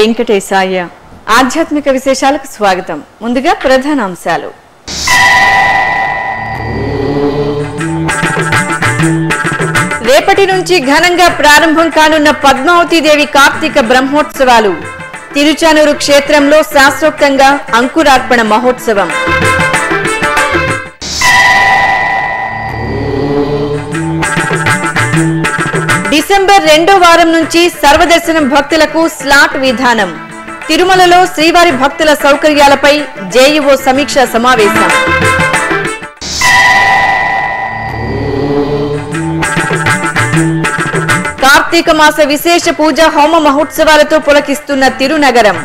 వెంకటేశాయ. ఆధ్యాత్మిక విశేషాలకు స్వాగతం. ముందుగా ప్రధాన అంశాలు రేపటి నుంచి ఘనంగా ప్రారంభం కానున్న పద్మావతీదేవి కార్తీక బ్రహ్మోత్సవాలు. తిరుచానూరు క్షేత్రంలో శాస్త్రోక్తంగా అంకురార్పణ మహోత్సవం. డిసెంబర్ రెండో వారం నుంచి సర్వదర్శనం భక్తులకు స్లాట్ విధానం. తిరుమలలో శ్రీవారి భక్తుల సౌకర్యాలపై జేఈఓ సమీక్ష సమావేశం. కార్తీక మాస విశేష పూజ హోమ మహోత్సవాలతో పులకిస్తున్న తిరునగరం.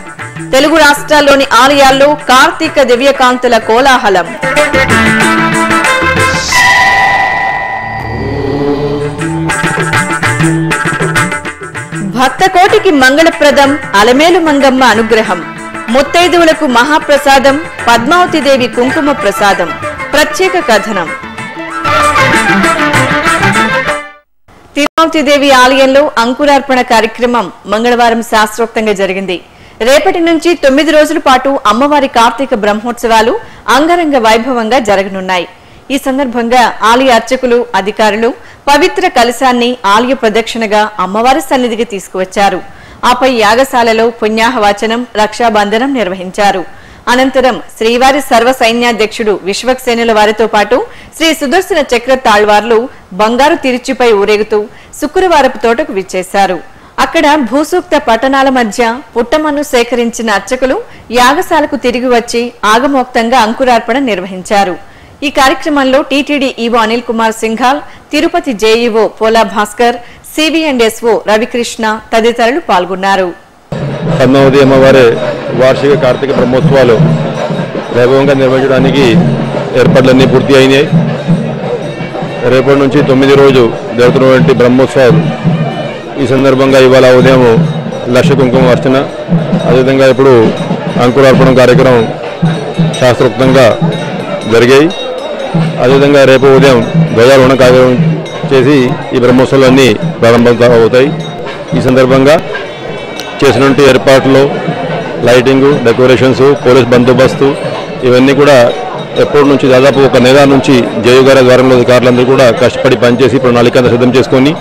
తెలుగు రాష్ట్రాల్లోని ఆలయాల్లో కార్తీక దివ్యకాంతుల కోలాహలం. భక్తకోటికి మంగళప్రదం అలమేలు మంగమ్మ అనుగ్రహం. ముత్తైదువులకు మహాప్రసాదం పద్మావతిదేవి కుంకుమ ప్రసాదం. ప్రత్యేక కథనం. తిరుమతిదేవి ఆలయంలో అంకురార్పణ కార్యక్రమం మంగళవారం శాస్త్రోక్తంగా జరిగింది. రేపటి నుంచి తొమ్మిది రోజుల పాటు అమ్మవారి కార్తీక బ్రహ్మోత్సవాలు అంగరంగ వైభవంగా జరగనున్నాయి. ఈ సందర్భంగా ఆలయ అర్చకులు అధికారులు పవిత్ర కలశాన్ని ఆలయ ప్రదక్షిణగా అమ్మవారి సన్నిధికి తీసుకువచ్చారు. ఆపై యాగశాలలో పుణ్యాహవాచనం రక్షాబంధనం నిర్వహించారు. అనంతరం శ్రీవారి సర్వ సైన్యాధ్యక్షుడు విశ్వక్సేనుల వారితో పాటు శ్రీ సుదర్శన చక్ర తాళ్వార్లు బంగారు తిరుచిపై ఊరేగుతూ శుక్రవారపు తోటకు విచ్చేశారు. అక్కడ భూసూక్త పట్టణాల మధ్య పుట్టమన్ను సేకరించిన అర్చకులు యాగశాలకు తిరిగి వచ్చి ఆగమోక్తంగా అంకురార్పణ నిర్వహించారు. ఈ కార్యక్రమంలో TTD EO Anil Kumar Singhal Tirupati JEO Pola Bhaskar సిబిఎండ్ఎస్ఓ Ravikrishna తదితరులు పాల్గొన్నారు. పద్మావతి అమ్మవారి వార్షిక కార్తీక బ్రహ్మోత్సవాలు వైభవంగా నిర్వహించడానికి ఏర్పాట్లన్నీ పూర్తి అయినాయి. రేపటి నుంచి తొమ్మిది రోజు జరుగుతున్నటువంటి బ్రహ్మోత్సవాలు. ఈ సందర్భంగా ఇవాళ ఉదయం లక్ష కుంకుమ అర్చన అదేవిధంగా ఇప్పుడు అంకురార్పణ కార్యక్రమం శాస్త్రోక్తంగా జరిగాయి. అదేవిధంగా రేపు ఉదయం ధ్వజారోహణ కార్యక్రమం చేసి ఈ బ్రహ్మోత్సవాలన్నీ ప్రారంభం అవుతాయి. ఈ సందర్భంగా చేసినటువంటి ఏర్పాట్లు లైటింగ్ డెకరేషన్స్ పోలీస్ బందోబస్తు ఇవన్నీ కూడా ఎప్పటి నుంచి దాదాపు ఒక నెల నుంచి జయగార ద్వారంలో అధికారులందరూ కూడా కష్టపడి పనిచేసి ప్రణాళిక అంతా సిద్ధం చేసుకొని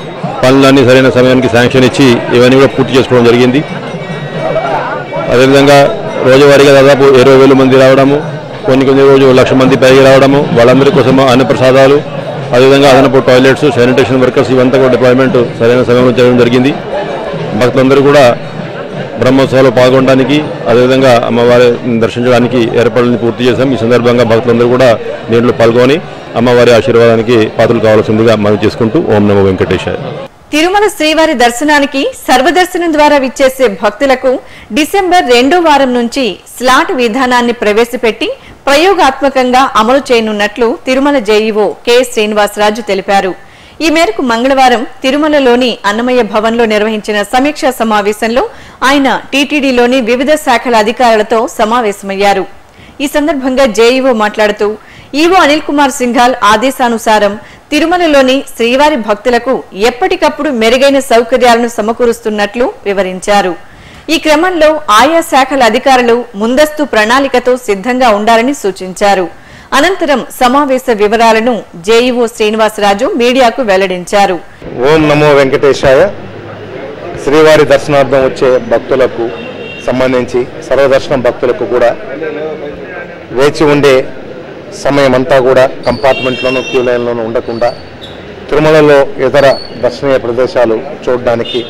పనులన్నీ సరైన సమయానికి శాంక్షన్ ఇచ్చి ఇవన్నీ కూడా పూర్తి చేసుకోవడం జరిగింది. అదేవిధంగా రోజువారీగా దాదాపు ఇరవై వేల మంది రావడము కొన్ని కొన్ని రోజు లక్ష మంది పైకి రావడము వాళ్ళందరి కోసం అన్నప్రసాదాలు అదేవిధంగా అదనపు టాయిలెట్స్ శానిటేషన్ వర్కర్స్ ఇవంతా కూడా డిప్లాయ్మెంట్ సరైన సమయంలో చేయడం జరిగింది. భక్తులందరూ కూడా బ్రహ్మోత్సవాలు పాల్గొనడానికి అదేవిధంగా అమ్మవారి దర్శించడానికి ఏర్పాట్లను పూర్తి చేశాం. ఈ సందర్భంగా భక్తులందరూ కూడా దీంట్లో పాల్గొని అమ్మవారి ఆశీర్వాదానికి పాత్రలు కావాల్సిందిగా మనం చేసుకుంటూ ఓం నమో వెంకటేశాయ. తిరుమల శ్రీవారి దర్శనానికి సర్వదర్శనం ద్వారా విచ్చేసే భక్తులకు డిసెంబర్ రెండో వారం నుంచి స్లాట్ విధానాన్ని ప్రవేశపెట్టి ప్రయోగాత్మకంగా అమలు చేయనున్నట్లు తిరుమల జేఈఓ కె శ్రీనివాసరాజు తెలిపారు. ఈ మేరకు మంగళవారం తిరుమలలోని అన్నమయ్య భవన్లో నిర్వహించిన సమీక్షా సమావేశంలో ఆయన టీటీడీలోని వివిధ శాఖల అధికారులతో సమావేశమయ్యారు. ఈ సందర్భంగా జేఈఓ మాట్లాడుతూ ఈవో అనిల్ కుమార్ సింఘాల్ ఆదేశానుసారం తిరుమలలోని శ్రీవారి భక్తులకు ఎప్పటికప్పుడు మెరుగైన సౌకర్యాలను సమకూరుస్తున్నట్లు వివరించారు. ఈ క్రమంలో ఆయా శాఖల అధికారులు ముందస్తు ప్రణాళికతో సిద్ధంగా ఉండాలని సూచించారు. అనంతరం సమావేశ వివరాలను జేఈఓ శ్రీనివాసరాజు మీడియాకు వెల్లడించారు. ఓం నమో వెంకటేశాయ. శ్రీవారి దర్శనార్థం వచ్చే భక్తులకు సంబంధించి సర్వదర్శనం భక్తులకు కూడా వేచి ఉండే సమయం అంతా కూడా కంపార్ట్మెంట్లోనూ క్యూ లైన్లోనూ ఉండకుండా తిరుమలలో ఇతర దర్శనీయ ప్రదేశాలు చూడడానికి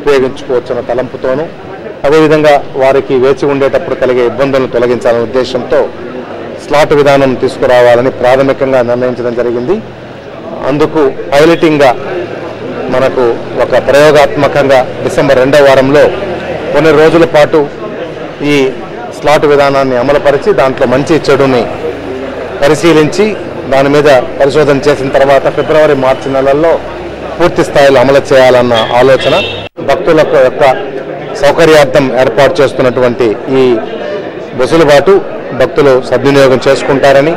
ఉపయోగించుకోవచ్చున్న తలంపుతోనూ అదేవిధంగా వారికి వేచి ఉండేటప్పుడు కలిగే ఇబ్బందులను తొలగించాలనే ఉద్దేశంతో స్లాట్ విధానం తీసుకురావాలని ప్రాథమికంగా నిర్ణయించడం జరిగింది. అందుకు పైలటింగ్గా మనకు ఒక ప్రయోగాత్మకంగా డిసెంబర్ రెండవ వారంలో కొన్ని రోజుల పాటు ఈ స్లాట్ విధానాన్ని అమలుపరిచి దాంట్లో మంచి చెడుని పరిశీలించి దాని మీద పరిశోధన చేసిన తర్వాత ఫిబ్రవరి మార్చి నెలల్లో పూర్తి స్థాయిలో అమలు చేయాలన్న ఆలోచన భక్తులకు యొక్క సౌకర్యార్థం ఏర్పాటు చేస్తున్నటువంటి ఈ వెసులుబాటు భక్తులు సద్వినియోగం చేసుకుంటారని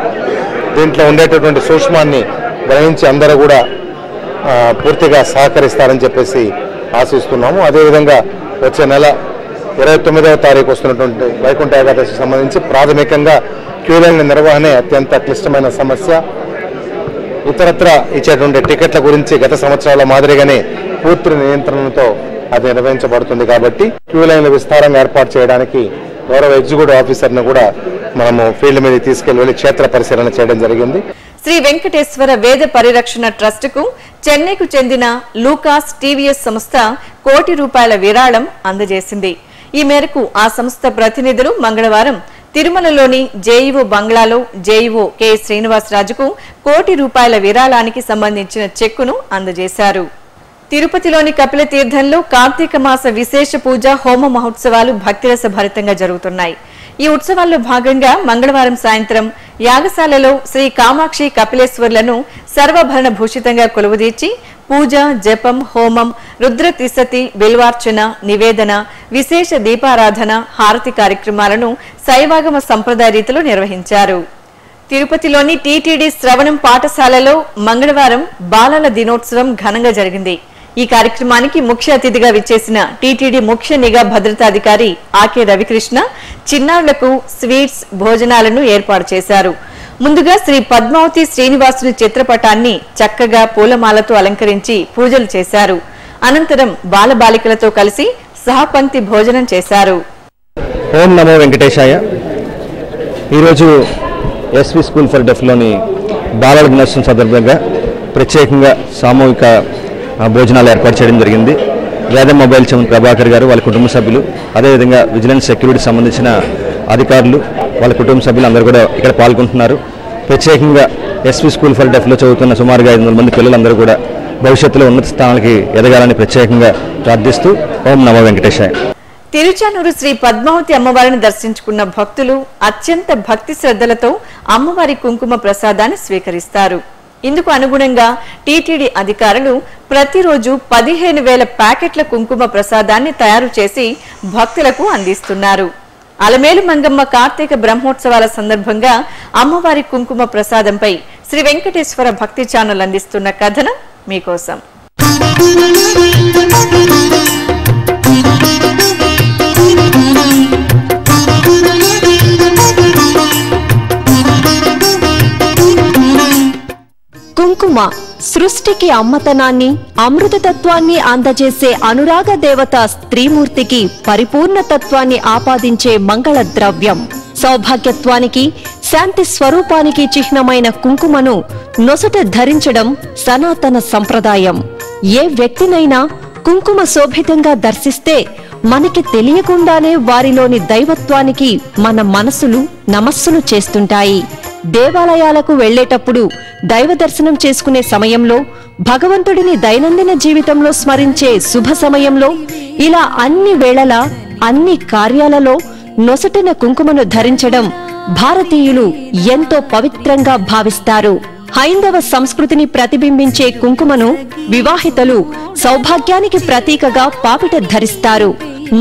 దీంట్లో ఉండేటటువంటి సూక్ష్మాన్ని గ్రహించి అందరూ కూడా పూర్తిగా సహకరిస్తారని చెప్పేసి ఆశిస్తున్నాము. అదేవిధంగా వచ్చే నెల ఇరవై తొమ్మిదవ తారీఖు వస్తున్నటువంటి వైకుంఠ ఏకాదశికి సంబంధించి ప్రాథమికంగా క్యూలైన్ల నిర్వహణే అత్యంత క్లిష్టమైన సమస్య. ఇతరత్ర ఇచ్చేటువంటి టికెట్ల గురించి గత సంవత్సరాల మాదిరిగానే పూర్తి నియంత్రణతో అది నిర్వహించబడుతుంది కాబట్టి క్యూ లైన్ల విస్తారంగా ఏర్పాటు చేయడానికి గౌరవ ఎగ్జిక్యూటివ్ ఆఫీసర్ను కూడా మనము ఫీల్డ్ మీద తీసుకెళ్ళి క్షేత్ర పరిశీలన చేయడం జరిగింది. శ్రీ వెంకటేశ్వర వేద పరిరక్షణ ట్రస్ట్కు చెన్నైకు చెందిన లూకాస్ టీవీఎస్ సంస్థ కోటి రూపాయల విరాళం అందజేసింది. ఈ మేరకు ఆ సంస్థ ప్రతినిధులు మంగళవారం తిరుమలలోని జేఈఓ బంగ్లాలో జేఈఓ కె శ్రీనివాసరాజుకు కోటి రూపాయల విరాళానికి సంబంధించిన చెక్కును అందజేశారు. తిరుపతిలోని కపిల తీర్థంలో కార్తీక మాస విశేష పూజ హోమ మహోత్సవాలు భక్తిరస భరితంగా జరుగుతున్నాయి. ఈ ఉత్సవాల్లో భాగంగా మంగళవారం సాయంత్రం యాగశాలలో శ్రీ కామాక్షి కపిలేశ్వర్లను సర్వభరణ భూషితంగా కొలువుదీర్చి పూజ జపం హోమం రుద్ర తిసతి బిల్వార్చన నివేదన విశేష దీపారాధన హారతి కార్యక్రమాలను శైవాగమ సంప్రదాయ రీతిలో నిర్వహించారు. తిరుపతిలోని టీటీడీ శ్రవణం పాఠశాలలో మంగళవారం బాలల దినోత్సవం ఘనంగా జరిగింది. ఈ కార్యక్రమానికి ముఖ్య అతిథిగా విచ్చేసిన టీటీడీ ముఖ్య నిఘా భద్రతాధికారి ఆకే రవికృష్ణ చిన్నారులకు స్వీట్స్ భోజనాలను ఏర్పాటు చేశారు. ముందుగా శ్రీ పద్మావతి శ్రీనివాసుని చిత్రపటాన్ని చక్కగా పూలమాలతో అలంకరించి పూజలు చేశారు. అనంతరం బాలబాలికలతో కలిసి సహపంక్తి భోజనం చేశారు. ఓం నమో వెంకటేశాయ. ఈరోజు ఎస్వి స్కూల్ ఫర్ డెఫ్లోని బాలల దినోత్సవం సందర్భంగా ప్రత్యేకంగా సామూహిక భోజనాలు ఏర్పాటు చేయడం జరిగింది. వేద మొబైల్ చమన్ ప్రభాకర్ గారు వాళ్ళ కుటుంబ సభ్యులు అదేవిధంగా విజిలెన్స్ సెక్యూరిటీ సంబంధించిన అధికారులు వాళ్ళ కుటుంబ సభ్యులు అందరూ కూడా ఇక్కడ పాల్గొంటున్నారు. ప్రత్యేకంగా ఎస్వి స్కూల్ ఫర్ డెఫ్లో చదువుతున్న సుమారుగా ఐదు వందల మంది పిల్లలందరూ కూడా భవిష్యత్తులో ఉన్నత స్థానాలకి ఎదగాలని ప్రత్యేకంగా ప్రార్థిస్తూ ఓం నమో వెంకటేశాయ. తిరుచానూరు శ్రీ పద్మావతి అమ్మవారిని దర్శించుకున్న భక్తులు అత్యంత భక్తి శ్రద్ధలతో అమ్మవారి కుంకుమ ప్రసాదాన్ని స్వీకరిస్తారు. ఇందుకు అనుగుణంగా టీటీడీ అధికారులు ప్రతిరోజు పదిహేను వేల ప్యాకెట్ల కుంకుమ ప్రసాదాన్ని తయారు చేసి భక్తులకు అందిస్తున్నారు. అలమేలు మంగమ్మ కార్తీక బ్రహ్మోత్సవాల సందర్భంగా అమ్మవారి కుంకుమ ప్రసాదంపై శ్రీ వెంకటేశ్వర భక్తి ఛానల్ అందిస్తున్న కథనం మీకోసం. కుంకుమ సృష్టికి అమ్మతనాన్ని అమృతతత్వాన్ని అందజేసే అనురాగ దేవత స్త్రీమూర్తికి పరిపూర్ణ తత్వాన్ని ఆపాదించే మంగళ ద్రవ్యం సౌభాగ్యత్వానికి శాంతి స్వరూపానికి చిహ్నమైన కుంకుమను నొసట ధరించడం సనాతన సంప్రదాయం. ఏ వ్యక్తినైనా కుంకుమ శోభితంగా దర్శిస్తే మనకి తెలియకుండానే వారిలోని దైవత్వానికి మన మనసులు నమస్సులు చేస్తుంటాయి. దేవాలయాలకు వెళ్ళేటప్పుడు దైవ దర్శనం చేసుకునే సమయంలో భగవంతుడిని దైనందిన జీవితంలో స్మరించే శుభ సమయంలో ఇలా అన్ని వేళలా అన్ని కార్యాలలో నొసటిన కుంకుమను ధరించడం భారతీయులు ఎంతో పవిత్రంగా భావిస్తారు. హైందవ సంస్కృతిని ప్రతిబింబించే కుంకుమను వివాహితలు సౌభాగ్యానికి ప్రతీకగా పాపిట ధరిస్తారు.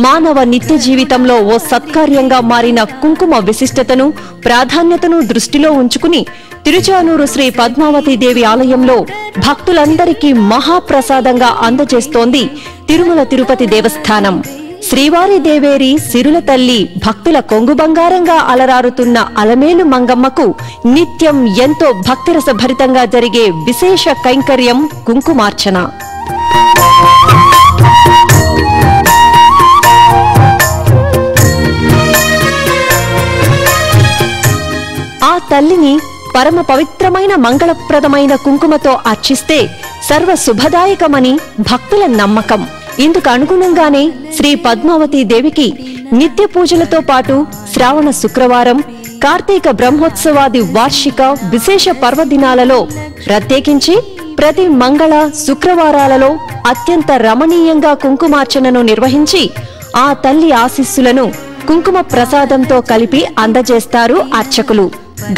మానవ నిత్య జీవితంలో ఓ సత్కార్యంగా మారిన కుంకుమ విశిష్టతను ప్రాధాన్యతను దృష్టిలో ఉంచుకుని తిరుచానూరు శ్రీ పద్మావతి దేవి ఆలయంలో భక్తులందరికీ మహాప్రసాదంగా అందజేస్తోంది తిరుమల తిరుపతి దేవస్థానం. శ్రీవారి దేవేరి సిరుల తల్లి భక్తుల కొంగు బంగారంగా అలరారుతున్న అలమేలు మంగమ్మకు నిత్యం ఎంతో భక్తిరసభరితంగా జరిగే విశేష కైంకర్యం కుంకుమార్చన. ఆ తల్లిని పరమ పవిత్రమైన మంగళప్రదమైన కుంకుమతో అర్చిస్తే సర్వ శుభదాయకమని భక్తుల నమ్మకం. ఇందుకు అనుగుణంగానే శ్రీ పద్మావతి దేవికి నిత్య పూజలతో పాటు శ్రావణ శుక్రవారం కార్తీక బ్రహ్మోత్సవాది వార్షిక విశేష పర్వదినాలలో ప్రత్యేకించి ప్రతి మంగళ శుక్రవారాలలో అత్యంత రమణీయంగా కుంకుమార్చనను నిర్వహించి ఆ తల్లి ఆశీస్సులను కుంకుమ ప్రసాదంతో కలిపి అందజేస్తారు అర్చకులు.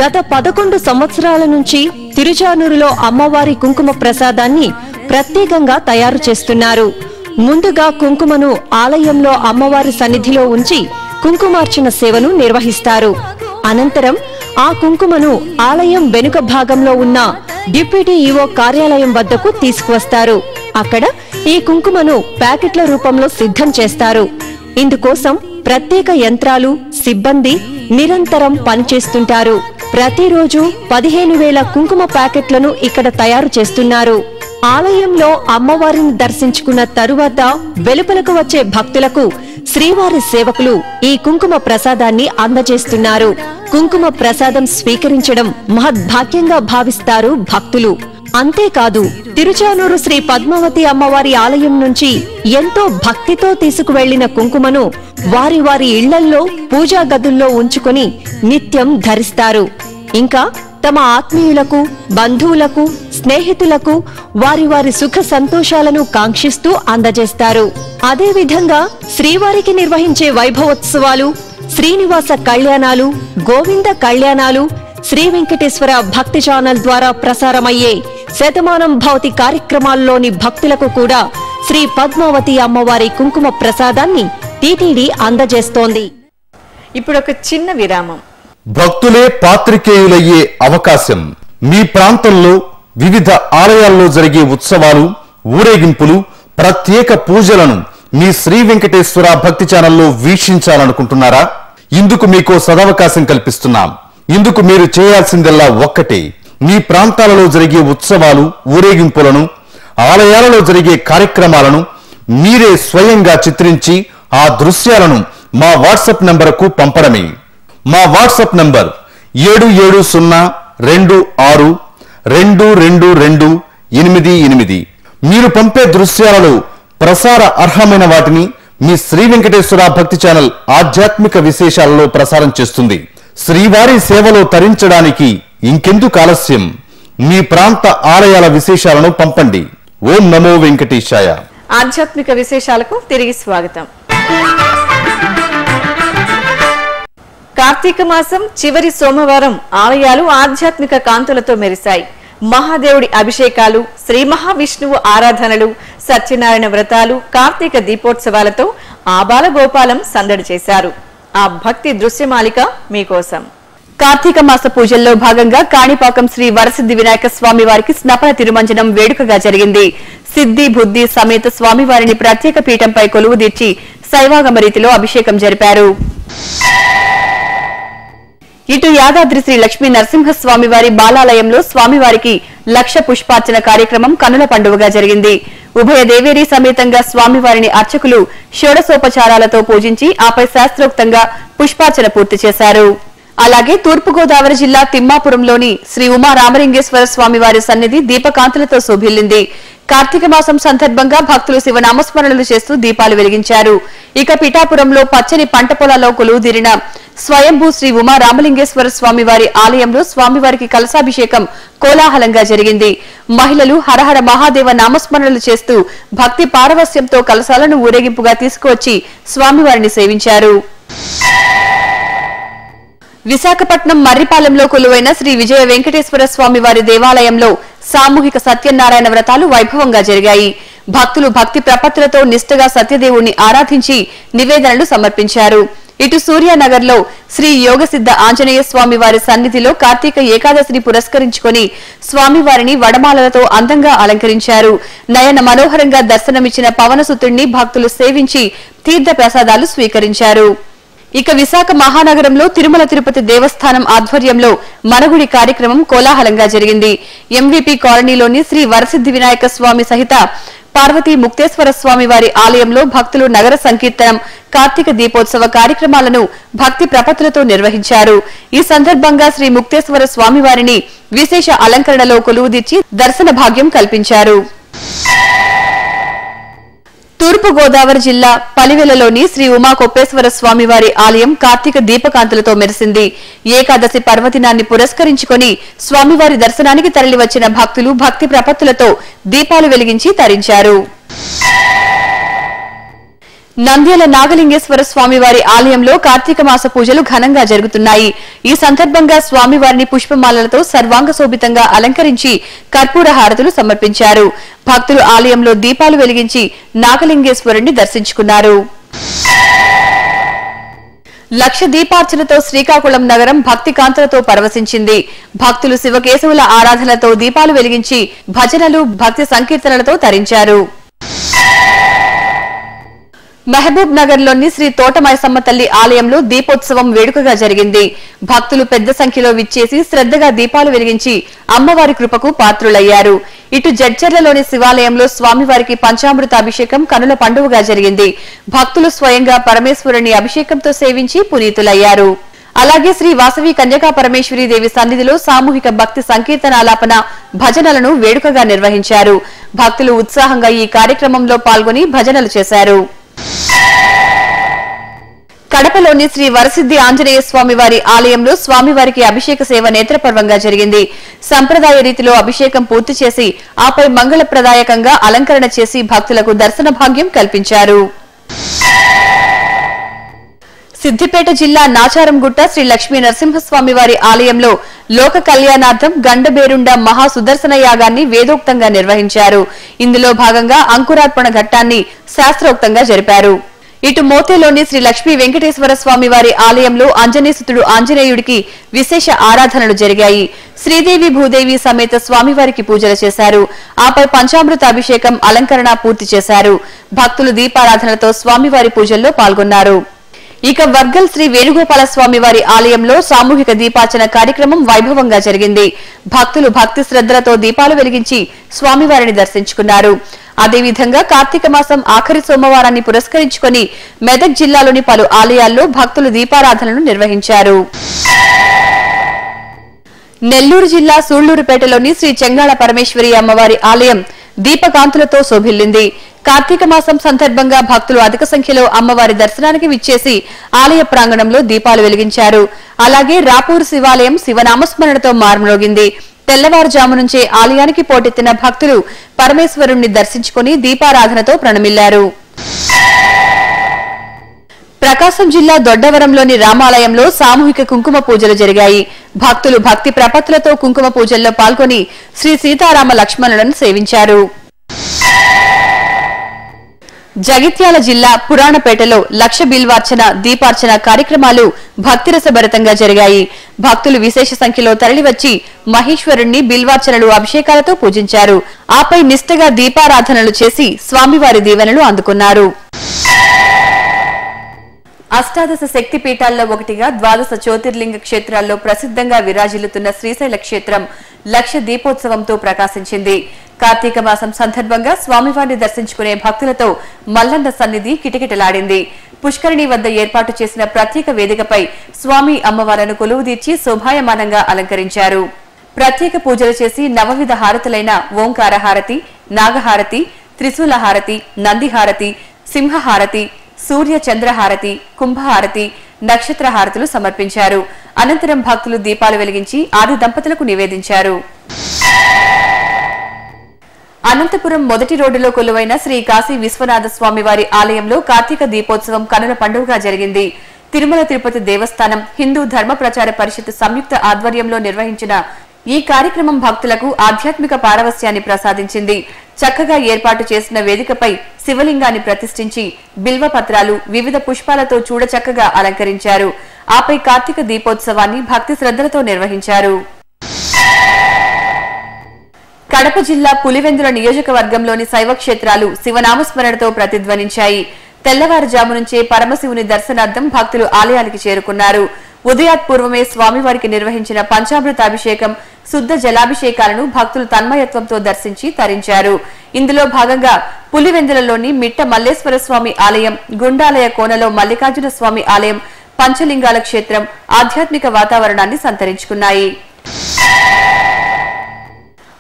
గత పదకొండు సంవత్సరాల నుంచి తిరుచానూరులో అమ్మవారి కుంకుమ ప్రసాదాన్ని ప్రత్యేకంగా తయారు చేస్తున్నారు. ముందుగా కుంకుమను ఆలయంలో అమ్మవారి సన్నిధిలో ఉంచి కుంకుమార్చన సేవను నిర్వహిస్తారు. అనంతరం ఆ కుంకుమను ఆలయం వెనుక భాగంలో ఉన్న డిప్యూటీ ఈవో కార్యాలయం వద్దకు తీసుకువస్తారు. అక్కడ ఈ కుంకుమను ప్యాకెట్ల రూపంలో సిద్ధం చేస్తారు. ఇందుకోసం ప్రత్యేక యంత్రాలు సిబ్బంది నిరంతరం పనిచేస్తుంటారు. ప్రతిరోజు పదిహేను వేల కుంకుమ ప్యాకెట్లను ఇక్కడ తయారు చేస్తున్నారు. ఆలయంలో అమ్మవారిని దర్శించుకున్న తరువాత వెలుపలకు వచ్చే భక్తులకు శ్రీవారి సేవకులు ఈ కుంకుమ ప్రసాదాన్ని అందజేస్తున్నారు. కుంకుమ ప్రసాదం స్వీకరించడం మహద్భాగ్యంగా భావిస్తారు భక్తులు. అంతేకాదు తిరుచానూరు శ్రీ పద్మావతి అమ్మవారి ఆలయం నుంచి ఎంతో భక్తితో తీసుకువెళ్ళిన కుంకుమను వారి వారి ఇళ్ళల్లో పూజా గదుల్లో ఉంచుకుని నిత్యం ధరిస్తారు. ఇంకా తమ ఆత్మీయులకు బంధువులకు స్నేహితులకు వారి వారి సుఖ సంతోషాలను కాంక్షిస్తూ అందజేస్తారు. అదేవిధంగా శ్రీవారికి నిర్వహించే వైభవోత్సవాలు శ్రీనివాస కళ్యాణాలు గోవింద కళ్యాణాలు శ్రీ వెంకటేశ్వర భక్తి ఛానల్ ద్వారా ప్రసారమయ్యే శతమానం భవతి కార్యక్రమాల్లోని భక్తులకు కూడా శ్రీ పద్మావతి అమ్మవారి కుంకుమ ప్రసాదాన్ని టీటీడీ అందజేస్తోంది. ఇప్పుడు ఒక చిన్న విరామం. భక్తులే పాత్రికేయులయ్యే అవకాశం. మీ ప్రాంతంలో వివిధ ఆలయాల్లో జరిగే ఉత్సవాలు ఊరేగింపులు ప్రత్యేక పూజలను మీ శ్రీ వెంకటేశ్వర భక్తి ఛానల్లో వీక్షించాలనుకుంటున్నారా? ఇందుకు మీకు సదవకాశం కల్పిస్తున్నాం. ఇందుకు మీరు చేయాల్సిందల్లా ఒక్కటే. మీ ప్రాంతాలలో జరిగే ఉత్సవాలు ఊరేగింపులను ఆలయాలలో జరిగే కార్యక్రమాలను మీరే స్వయంగా చిత్రించి ఆ దృశ్యాలను మా వాట్సాప్ నంబరుకు పంపడమే. మా వాట్సాప్ నంబర్ ఏడు ఏడు సున్నా రెండు ఆరు రెండు రెండు రెండు ఎనిమిది ఎనిమిది. మీరు పంపే దృశ్యాలలో ప్రసార అర్హమైన వాటిని మీ శ్రీ వెంకటేశ్వర భక్తి ఛానల్ ఆధ్యాత్మిక విశేషాలలో ప్రసారం చేస్తుంది. శ్రీవారి సేవలో తరించడానికి ఇంకెందుకు ఆలస్యం? మీ ప్రాంత ఆలయాల విశేషాలను పంపండి. ఓం నమో వెంకటేశాయ. ఆధ్యాత్మిక విశేషాలకు తిరిగి స్వాగతం. కార్తీక మాసం చివరి సోమవారం ఆలయాలు ఆధ్యాత్మిక కాంతులతో మెరిశాయి. మహాదేవుడి అభిషేకాలు శ్రీ మహావిష్ణువు ఆరాధనలు సత్యనారాయణ వ్రతాలు కార్తీక దీపోత్సవాలతో ఆబాల గోపాలం సందడి చేశారు. ఆ భక్తి దృశ్యమాలిక మీకోసం. కార్తీక మాస పూజల్లో భాగంగా కాణిపాకం శ్రీ వరసిద్ధి వినాయక స్వామి వారికి స్నపన తిరుమంజనం వేడుకగా జరిగింది. సిద్ధి బుద్ధి సమేత స్వామివారిని ప్రత్యేక పీఠంపై కొలువు తీర్చి శైవాగమ రీతిలో అభిషేకం జరిపారు. ఇటు యాదాద్రి శ్రీ లక్ష్మీ నరసింహస్వామి వారి బాలాలయంలో స్వామివారికి లక్ష పుష్పార్చన కార్యక్రమం కనుల పండుగగా జరిగింది. ఉభయ దేవేరీ సమేతంగా స్వామివారిని అర్చకులు షోడసోపచారాలతో పూజించి ఆపై శాస్త్రోక్తంగా పుష్పార్చన పూర్తి చేశారు. అలాగే తూర్పుగోదావరి జిల్లా తిమ్మాపురంలోని శ్రీ ఉమా రామలింగేశ్వర స్వామి వారి సన్నిధి దీపకాంతులతో శోభిల్లింది. కార్తీక మాసం సందర్భంగా భక్తులు శివనామస్మరణలు చేస్తూ దీపాలు వెలిగించారు. ఇక పిఠాపురంలో పచ్చని పంట పొలాల్లో కొలువుదీరిన స్వయంభూ శ్రీ ఉమా రామలింగేశ్వర స్వామి వారి ఆలయంలో స్వామివారికి కలశాభిషేకం కోలాహలంగా జరిగింది. మహిళలు హరహర మహాదేవ నామస్మరణలు చేస్తూ భక్తి పారవస్యంతో కలశాలను ఊరేగింపుగా తీసుకువచ్చి స్వామివారిని సేవించారు. విశాఖపట్నం మర్రిపాలెంలో కొలువైన శ్రీ విజయ వెంకటేశ్వర స్వామి వారి దేవాలయంలో సామూహిక సత్యనారాయణ వ్రతాలు వైభవంగా జరిగాయి. భక్తులు భక్తి ప్రపత్తులతో నిష్ఠగా సత్యదేవుణ్ణి ఆరాధించి నివేదనలు సమర్పించారు. ఇటు సూర్యానగర్లో శ్రీ యోగసిద్ధ ఆంజనేయ స్వామి వారి సన్నిధిలో కార్తీక ఏకాదశిని పురస్కరించుకొని స్వామివారిని వడమాలలతో అందంగా అలంకరించారు. నయన మనోహరంగా దర్శనమిచ్చిన పవనసుతుణ్ణి భక్తులు సేవించి తీర్థ ప్రసాదాలు స్వీకరించారు. ఇక విశాఖ మహానగరంలో తిరుమల తిరుపతి దేవస్థానం ఆధ్వర్యంలో మనగుడి కార్యక్రమం కోలాహలంగా జరిగింది. ఎంవీపీ కాలనీలోని శ్రీ వరసిద్ధి వినాయక స్వామి సహిత పార్వతీ ముక్తేశ్వర స్వామి వారి ఆలయంలో భక్తులు నగర సంకీర్తనం కార్తీక దీపోత్సవ కార్యక్రమాలను భక్తి ప్రపత్తులతో నిర్వహించారు. ఈ సందర్భంగా శ్రీ ముక్తేశ్వర స్వామివారిని విశేష అలంకరణలో కొలువుదీర్చి దర్శన భాగ్యం కల్పించారు. తూర్పుగోదావరి జిల్లా పలివెలలోని శ్రీ ఉమా కొప్పేశ్వర స్వామి వారి ఆలయం కార్తీక దీపకాంతులతో మెరిసింది. ఏకాదశి పర్వదినాన్ని పురస్కరించుకొని స్వామివారి దర్శనానికి తరలివచ్చిన భక్తులు భక్తి ప్రపత్తులతో దీపాలు వెలిగించి తరించారు. నంద్యాల నాగలింగేశ్వర స్వామివారి ఆలయంలో కార్తీక మాస పూజలు ఘనంగా జరుగుతున్నాయి. ఈ సందర్భంగా స్వామివారిని పుష్పమాలలతో సర్వాంగ శోభితంగా అలంకరించి కర్పూర హారతులు సమర్పించారు. భక్తులు ఆలయంలో దీపాలు వెలిగించి నాగలింగేశ్వరుణ్ణి దర్శించుకున్నారు. లక్ష దీపార్చనతో శ్రీకాకుళం నగరం భక్తికాంతలతో పరవశించింది. భక్తులు శివకేశవుల ఆరాధనతో దీపాలు వెలిగించి భజనలు భక్తి సంకీర్తనలతో తరించారు. మహబూబ్ నగర్లోని శ్రీ తోటమైసమ్మ తల్లి ఆలయంలో దీపోత్సవం వేడుకగా జరిగింది. భక్తులు పెద్ద సంఖ్యలో విచ్చేసి శ్రద్దగా దీపాలు వెలిగించి అమ్మవారి కృపకు పాత్రులయ్యారు. ఇటు జడ్చర్లలోని శివాలయంలో స్వామివారికి పంచామృత అభిషేకం కనుల పండుగగా జరిగింది. భక్తులు స్వయంగా పరమేశ్వరుని అభిషేకంతో సేవించి పునీతులయ్యారు. అలాగే శ్రీ వాసవి కన్యకా పరమేశ్వరి దేవి సన్నిధిలో సామూహిక భక్తి సంకీర్తనాలాపన భజనలను వేడుకగా నిర్వహించారు. భక్తులు ఉత్సాహంగా ఈ కార్యక్రమంలో పాల్గొని భజనలు చేశారు. కడపలోని శ్రీ వరసిద్ధి ఆంజనేయ స్వామివారి ఆలయంలో స్వామివారికి అభిషేక సేవ నేత్రపర్వంగా జరిగింది. సంప్రదాయ రీతిలో అభిషేకం పూర్తి చేసి ఆపై మంగళప్రదాయకంగా అలంకరణ చేసి భక్తులకు దర్శన భాగ్యం కల్పించారు. సిద్దిపేట జిల్లా నాచారంగుట్ట శ్రీ లక్ష్మీ నరసింహస్వామి వారి ఆలయంలో లోక కళ్యాణార్థం గండబేరుండ మహా సుదర్శన యాగాన్ని వేదోక్తంగా నిర్వహించారు. ఇందులో భాగంగా అంకురార్పణ ఘట్టాన్ని శాస్త్రోక్తంగా జరిపారు. ఇటు మోతేలోని శ్రీ లక్ష్మీ వెంకటేశ్వర స్వామి వారి ఆలయంలో అంజనేసుతుడు ఆంజనేయుడికి విశేష ఆరాధనలు జరిగాయి. శ్రీదేవి భూదేవి సమేత స్వామివారికి పూజలు చేశారు. ఆపై పంచామృత అభిషేకం అలంకరణ పూర్తి చేశారు. భక్తులు దీపారాధనలతో స్వామివారి పూజల్లో పాల్గొన్నారు. ఇక వర్గల్ శ్రీ వేణుగోపాల స్వామి వారి ఆలయంలో సామూహిక దీపార్చన కార్యక్రమం వైభవంగా జరిగింది. భక్తులు భక్తి శ్రద్ధలతో దీపాలు వెలిగించి స్వామివారిని దర్శించుకున్నారు. అదేవిధంగా కార్తీక మాసం ఆఖరి సోమవారాన్ని పురస్కరించుకొని మెదక్ జిల్లాలోని పలు ఆలయాల్లో భక్తులు దీపారాధనలు నిర్వహించారు. నెల్లూరు జిల్లా సూళ్ళూరుపేటలోని శ్రీ చెంగాళ పరమేశ్వరి అమ్మవారి ఆలయం దీపకాంతులతో శోభిల్లింది. కార్తీక మాసం సందర్భంగా భక్తులు అధిక సంఖ్యలో అమ్మవారి దర్శనానికి విచ్చేసి ఆలయ ప్రాంగణంలో దీపాలు వెలిగించారు. అలాగే రాపూర్ శివాలయం శివనామస్మరణతో మార్మోగింది తెల్లవారుజాము నుంచే ఆలయానికి పోటెత్తిన భక్తులు పరమేశ్వరుణ్ణి దర్శించుకుని దీపారాధనతో ప్రణమిల్లారు. ప్రకాశం జిల్లా దొడ్డవరంలోని రామాలయంలో సామూహిక కుంకుమ పూజలు జరిగాయి. భక్తులు భక్తి ప్రపత్తులతో కుంకుమ పూజల్లో పాల్గొని శ్రీ సీతారామ లక్ష్మణులను సేవించారు. జగిత్యాల జిల్లా పురాణపేటలో లక్ష బిల్వార్చన దీపార్చన కార్యక్రమాలు భక్తిరసభరితంగా జరిగాయి. భక్తులు విశేష సంఖ్యలో తరలివచ్చి మహేశ్వరుణ్ణి బిల్వార్చనలు అభిషేకాలతో పూజించారు. ఆపై నిష్టగా దీపారాధనలు చేసి స్వామివారి దీవెనలు అందుకున్నారు. అష్టాదశ శక్తి పీఠాల్లో ఒకటిగా ద్వాదశ జ్యోతిర్లింగ క్షేత్రాల్లో ప్రసిద్ధంగా విరాజిల్లుతున్న శ్రీశైల క్షేత్రం లక్ష దీపోత్సవంతో ప్రకాశించింది. కార్తీక మాసం సందర్భంగా స్వామివారిని దర్శించుకునే భక్తులతో మల్లన్న సన్నిధి కిటకిటలాడింది. పుష్కరిణి వద్ద ఏర్పాటు చేసిన ప్రత్యేక వేదికపై స్వామి అమ్మవార్లను కొలువుదీర్చి శోభాయమానంగా అలంకరించారు. ప్రత్యేక పూజలు చేసి నవవిధ హారతులైన ఓంకార హారతి నాగహారతి త్రిశూల హారతి నందిహారతి సింహహారతి సూర్య చంద్రహారతి కుంభహారతి నక్షత్ర హారతులు సమర్పించారు. అనంతరం భక్తులు దీపాలు వెలిగించి ఆది దంపతులకు నివేదించారు. అనంతపురం మొదటి రోడ్డులో కొలువైన శ్రీ కాశీ విశ్వనాథ స్వామి వారి ఆలయంలో కార్తీక దీపోత్సవం కనుల పండుగగా జరిగింది. తిరుమల తిరుపతి దేవస్థానం హిందూ ధర్మ ప్రచార పరిషత్ సంయుక్త ఆధ్వర్యంలో నిర్వహించిన ఈ కార్యక్రమం భక్తులకు ఆధ్యాత్మిక పారవస్యాన్ని ప్రసాదించింది. చక్కగా ఏర్పాటు చేసిన వేదికపై శివలింగాన్ని ప్రతిష్ఠించి బిల్వ పత్రాలు వివిధ పుష్పాలతో చూడచక్కగా అలంకరించారు. ఆపై కార్తీక దీపోత్సవాన్ని భక్తి శ్రద్ధలతో నిర్వహించారు. కడప జిల్లా పులివెందుల నియోజకవర్గంలోని శైవ క్షేత్రాలు శివనామస్మరణతో ప్రతిధ్వనించాయి. తెల్లవారుజాము నుంచే పరమశివుని దర్శనార్థం భక్తులు ఆలయానికి చేరుకున్నారు. ఉదయాత్పూర్వమే స్వామివారికి నిర్వహించిన పంచామృతాభిషేకం శుద్ధ జలాభిషేకాలను భక్తులు తన్మయత్వంతో దర్శించి తరించారు. ఇందులో భాగంగా పులివెందులలోని మిట్ట మల్లేశ్వర స్వామి ఆలయం గుండాలయ కోనలో మల్లికార్జున స్వామి ఆలయం పంచలింగాల క్షేత్రం ఆధ్యాత్మిక వాతావరణాన్ని సంతరించుకున్నాయి.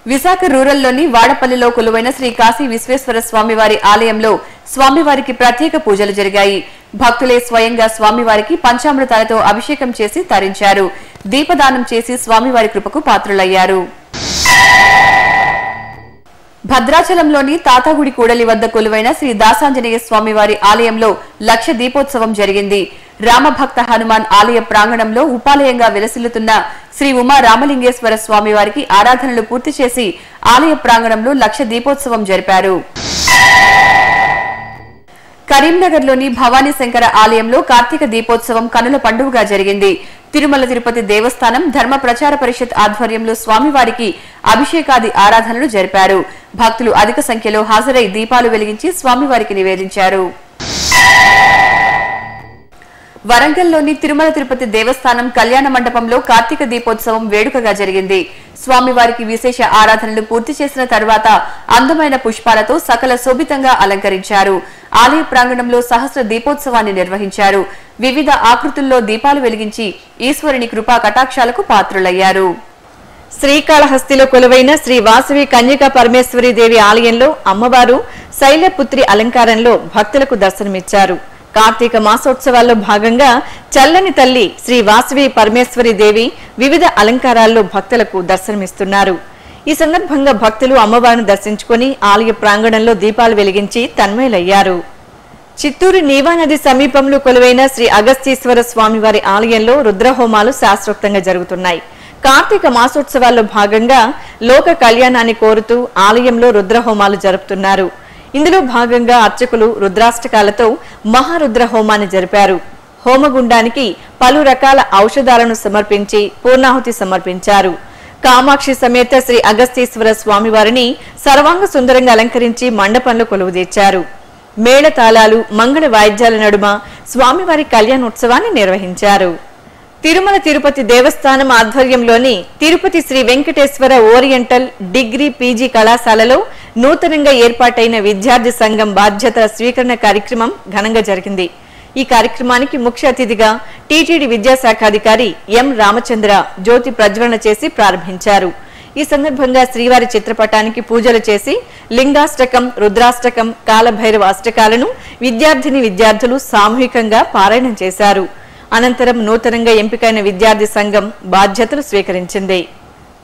విశాఖ రూరల్లోని వాడపల్లిలో కొలువైన శ్రీ కాశీ విశ్వేశ్వర స్వామివారి ఆలయంలో స్వామివారికి ప్రత్యేక పూజలు జరిగాయి. భక్తులే స్వయంగా స్వామివారికి పంచామృతాలతో అభిషేకం చేసి తరించారు. దీపదానం చేసి స్వామివారి కృపకు పాత్రులయ్యారు. భద్రాచలంలోని తాతగుడి కూడలి వద్ద కొలువైన శ్రీ దాసాంజనేయ స్వామివారి ఆలయంలో లక్ష దీపోత్సవం జరిగింది. రామభక్త హనుమాన్ ఆలయ ప్రాంగణంలో ఉపాలయంగా విలసిల్లుతున్న శ్రీ ఉమా రామలింగేశ్వర స్వామివారికి ఆరాధనలు పూర్తి చేసి ఆలయ ప్రాంగణంలో లక్ష దీపోత్సవం జరిపారు. కరీంనగర్లోని భవానీ శంకర ఆలయంలో కార్తీక దీపోత్సవం కనుల పండుగగా జరిగింది. తిరుమల తిరుపతి దేవస్థానం ధర్మ ప్రచార పరిషత్ ఆధ్వర్యంలో స్వామివారికి అభిషేకాది ఆరాధనలు జరిపారు. భక్తులు అధిక సంఖ్యలో హాజరై దీపాలు వెలిగించి స్వామివారికి నివేదించారు. వరంగల్లోని తిరుమల తిరుపతి దేవస్థానం కళ్యాణ మండపంలో కార్తీక దీపోత్సవం వేడుకగా జరిగింది. స్వామివారికి విశేష ఆరాధనలు పూర్తి చేసిన తర్వాత అందమైన పుష్పాలతో సకల శోభితంగా అలంకరించారు. ఆలయ ప్రాంగణంలో సహస్ర దీపోత్సవాన్ని నిర్వహించారు. వివిధ ఆకృతుల్లో దీపాలు వెలిగించి ఈశ్వరుని కృపా కటాక్షాలకు పాత్రులయ్యారు. శ్రీకాళహస్తిలో కొలువైన శ్రీ వాసవి కన్యకా పరమేశ్వరి దేవి ఆలయంలో అమ్మవారు శైలపుత్రి అలంకారంలో భక్తులకు దర్శనమిచ్చారు. కార్తీక మాసోత్సవాల్లో భాగంగా చల్లని తల్లి శ్రీ వాసవి పరమేశ్వరి దేవి వివిధ అలంకారాల్లో భక్తులకు దర్శనమిస్తున్నారు. ఈ సందర్భంగా భక్తులు అమ్మవారిని దర్శించుకుని ఆలయ ప్రాంగణంలో దీపాలు వెలిగించి తన్మయులయ్యారు. చిత్తూరు నీవా నది సమీపంలో కొలువైన శ్రీ అగస్తీశ్వర స్వామివారి ఆలయంలో రుద్రహోమాలు శాస్త్రోక్తంగా జరుగుతున్నాయి. కార్తీక మాసోత్సవాల్లో భాగంగా లోక కళ్యాణాన్ని కోరుతూ ఆలయంలో రుద్రహోమాలు జరుపుతున్నారు. ఇందులో భాగంగా అర్చకులు రుద్రాష్టకాలతో మహారుద్ర హోమాన్ని జరిపారు. హోమగుండానికి పలు రకాల ఔషధాలను సమర్పించి పూర్ణాహుతి సమర్పించారు. కామాక్షి సమేత శ్రీ అగస్తీశ్వర స్వామివారిని సర్వాంగ సుందరంగా అలంకరించి మండపంలో కొలువుదీర్చారు మేళతాళాలు మంగళ వాయిద్యాల నడుమ స్వామివారి కళ్యాణోత్సవాన్ని నిర్వహించారు. తిరుమల తిరుపతి దేవస్థానం ఆధ్వర్యంలోని Tirupati Sri Venkateswara oriental degree PG కళాశాలలో నూతనంగా ఏర్పాటైన విద్యార్థి సంఘం బాధ్యతల స్వీకరణ కార్యక్రమం ఘనంగా జరిగింది. ఈ కార్యక్రమానికి ముఖ్య అతిథిగా టీటీడీ విద్యాశాఖాధికారి ఎం రామచంద్ర జ్యోతి ప్రజ్వలన చేసి ప్రారంభించారు. ఈ సందర్భంగా శ్రీవారి చిత్రపటానికి పూజలు చేసి లింగాష్టకం రుద్రాష్టకం కాలభైరవ అష్టకాలను విద్యార్థిని విద్యార్థులు సామూహికంగా పారాయణం చేశారు. అనంతరం నూతనంగా ఎంపికైన విద్యార్థి సంఘం బాధ్యతలు స్వీకరించింది.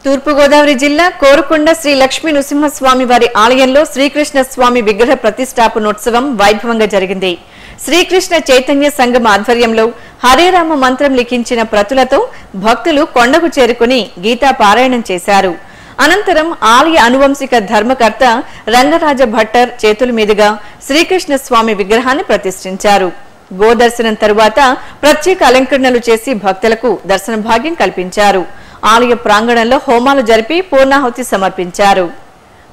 తూర్పుగోదావరి జిల్లా కోరుకొండ శ్రీ లక్ష్మీ నృసింహస్వామి వారి ఆలయంలో శ్రీకృష్ణ స్వామి విగ్రహ ప్రతిష్టాపనోత్సవం వైభవంగా జరిగింది. శ్రీకృష్ణ చైతన్య సంఘం ఆధ్వర్యంలో హరేరామ మంత్రం లిఖించిన ప్రతులతో భక్తులు కొండకు చేరుకుని గీతా పారాయణం చేశారు. అనంతరం ఆలయ అనువంశిక ధర్మకర్త రంగరాజ భట్టర్ చేతుల మీదుగా శ్రీకృష్ణ స్వామి విగ్రహాన్ని ప్రతిష్ఠించారు. గోదర్శనం తరువాత ప్రత్యేక అలంకరణలు చేసి భక్తులకు దర్శన భాగ్యం కల్పించారు. ఆలయ ప్రాంగణంలో హోమాలు జరిపి పూర్ణాహుతి సమర్పించారు.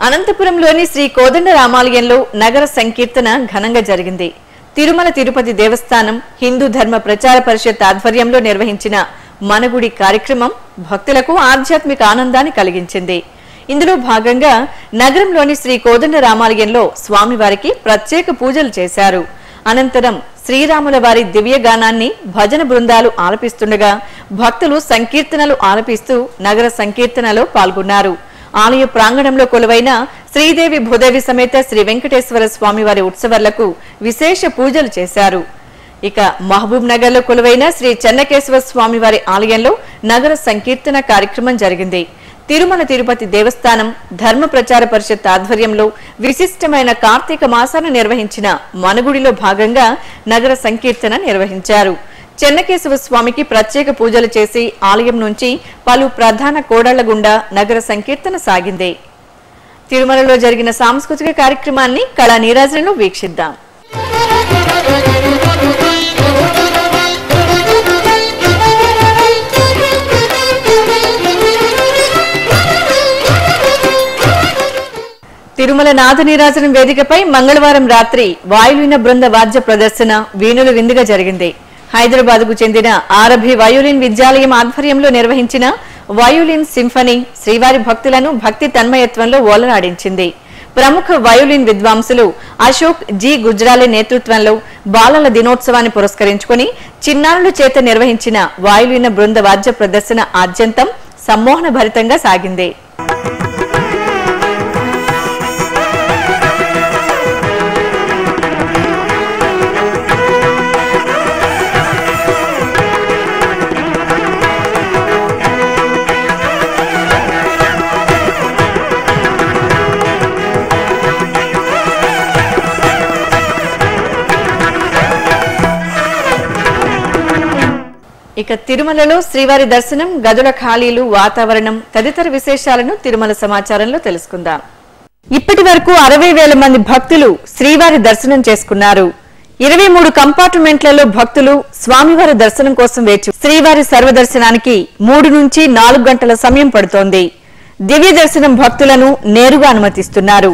అనంతపురంలోని శ్రీ కోదండ రామాలయంలో నగర సంకీర్తన ఘనంగా జరిగింది. తిరుమల తిరుపతి దేవస్థానం హిందూ ధర్మ ప్రచార పరిషత్ ఆధ్వర్యంలో నిర్వహించిన మనగుడి కార్యక్రమం భక్తులకు ఆధ్యాత్మిక ఆనందాన్ని కలిగించింది. ఇందులో భాగంగా నగరంలోని శ్రీ కోదండ రామాలయంలో స్వామివారికి ప్రత్యేక పూజలు చేశారు. అనంతరం శ్రీరాముల వారి దివ్యగానాన్ని భజన బృందాలు ఆలపిస్తుండగా భక్తులు సంకీర్తనలు ఆలపిస్తూ నగర సంకీర్తనలో పాల్గొన్నారు. ఆలయ ప్రాంగణంలో కొలువైన శ్రీదేవి భూదేవి సమేత శ్రీ వెంకటేశ్వర స్వామివారి ఉత్సవాలకు విశేష పూజలు చేశారు. ఇక మహబూబ్ నగర్లో కొలువైన శ్రీ చెన్నకేశ్వర స్వామివారి ఆలయంలో నగర సంకీర్తన కార్యక్రమం జరిగింది. తిరుమల తిరుపతి దేవస్థానం ధర్మ ప్రచార పరిషత్ ఆధ్వర్యంలో విశిష్టమైన కార్తీక మాసాన్ని నిర్వహించిన మనగుడిలో భాగంగా నగర సంకీర్తన నిర్వహించారు. చెన్నకేశవ స్వామికి ప్రత్యేక పూజలు చేసి ఆలయం నుంచి పలు ప్రధాన కోడళ్ళ గుండా నగర సంకీర్తన సాగింది. తిరుమలలో జరిగిన సాంస్కృతిక కార్యక్రమాన్ని కళా నీరాజనలో వీక్షిద్దాం. తిరుమల నాథ నీరాజనం వేదికపై మంగళవారం రాత్రి వాయులీన బృంద వాద్య ప్రదర్శన వీణులు విందుగా జరిగింది. హైదరాబాద్కు చెందిన ఆరభి వయోలిన్ విద్యాలయం ఆధ్వర్యంలో నిర్వహించిన వయోలిన్ సింఫనీ శ్రీవారి భక్తులను భక్తి తన్మయత్వంలో ఓలరాడించింది ప్రముఖ వయోలిన్ విద్వాంసులు అశోక్ జి గుజ్రాలే నేతృత్వంలో బాలల దినోత్సవాన్ని పురస్కరించుకుని చిన్నారుల చేత నిర్వహించిన వాయులీన బృంద వాద్య ప్రదర్శన ఆద్యంతం సమ్మోహన భరితంగా సాగింది. ఇక తిరుమలలో శ్రీవారి దర్శనం గదుల ఖాళీలు వాతావరణం తదితర విశేషాలను తిరుమల సమాచారంలో తెలుసుకుందాం. ఇప్పటి వరకు అరవై వేల మంది భక్తులు శ్రీవారి దర్శనం చేసుకున్నారు. ఇరవై మూడు కంపార్ట్మెంట్లలో భక్తులు స్వామివారి దర్శనం కోసం వేచి శ్రీవారి సర్వదర్శనానికి మూడు నుంచి నాలుగు గంటల సమయం పడుతోంది. దివ్య దర్శనం భక్తులను నేరుగా అనుమతిస్తున్నారు.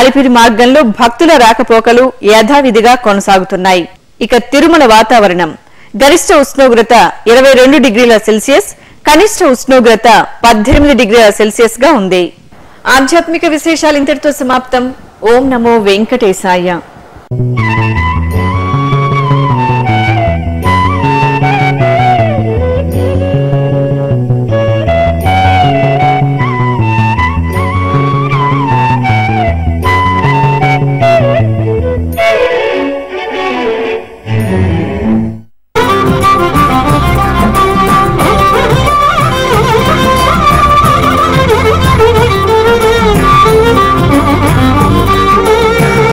అలిపిరి మార్గంలో భక్తుల రాకపోకలు యథావిధిగా కొనసాగుతున్నాయి. ఇక తిరుమల వాతావరణం. గరిష్ట ఉష్ణోగ్రత ఇరవై రెండు డిగ్రీల సెల్సియస్ కనిష్ట ఉష్ణోగ్రత పద్దెనిమిది డిగ్రీల సెల్సియస్గా ఉంది. ఆధ్యాత్మిక విశేషాలు ఇంతటితో సమాప్తం. ఓం నమో వెంకటేశాయ.